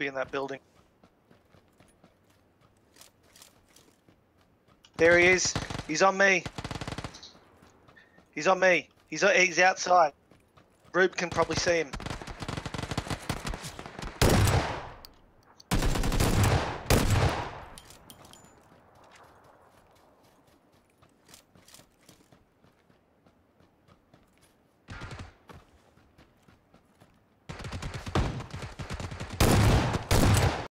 be in that building. There he is. He's on me. He's on me. He's he's outside. Rube can probably see him.